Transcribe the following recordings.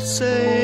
say.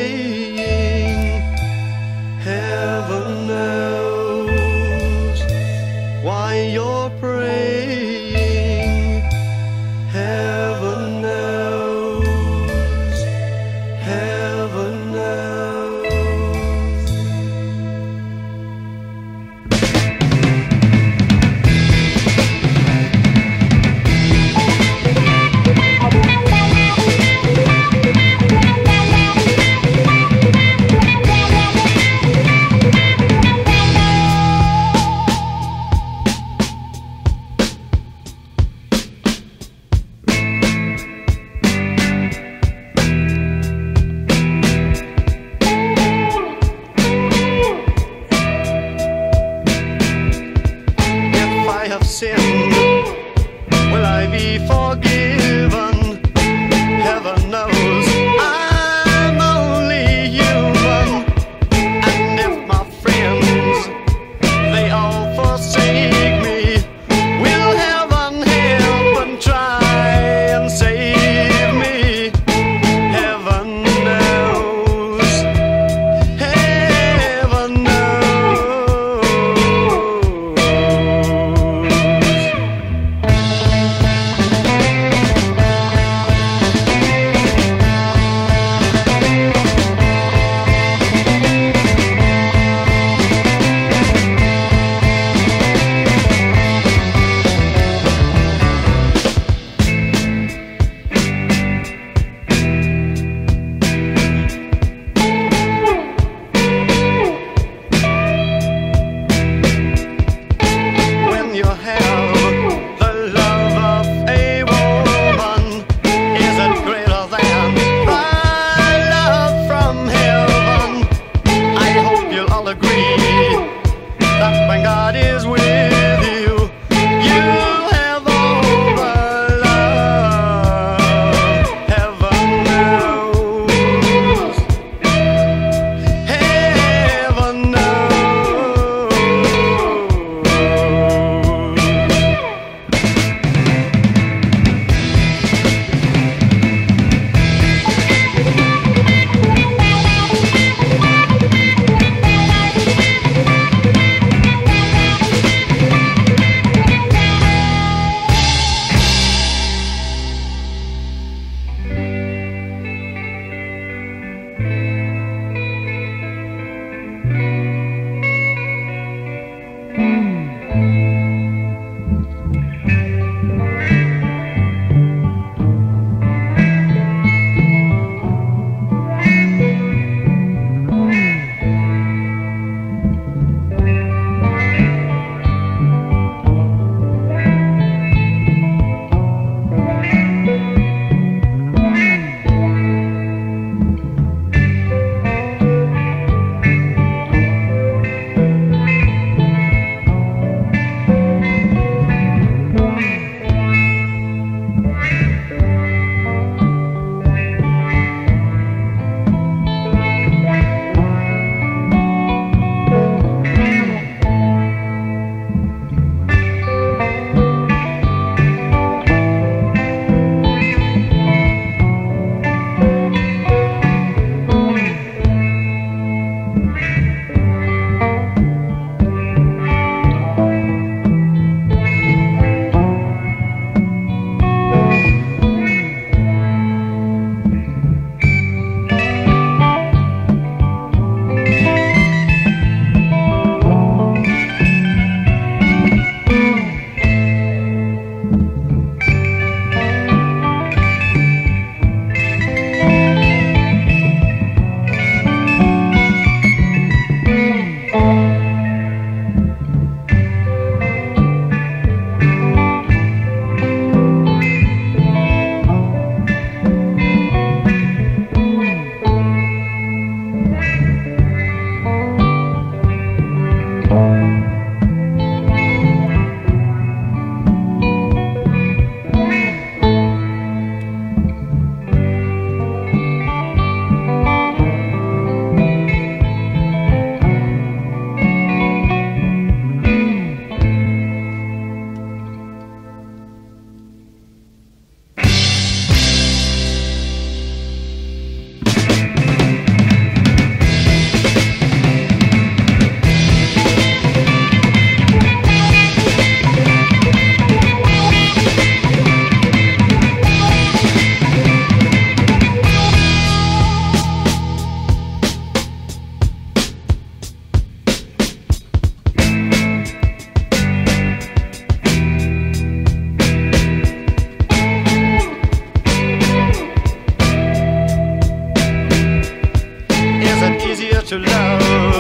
have sinned, will I be forgiven? sure